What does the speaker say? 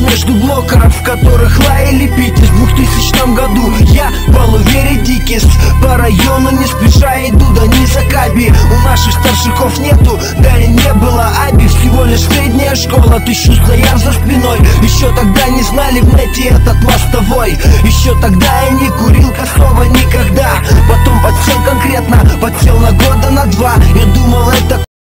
между блокеров, в которых лаяли Питер. В 2000 году я в увере дикист По району не спеша иду, да не за каби У наших старшиков нету, да и не было аби. Всего лишь средняя школа, тысячу стояв за спиной. Еще тогда не знали в нете этот мостовой. Еще тогда я не курил косого никогда. Потом подсел конкретно, подсел на года на два.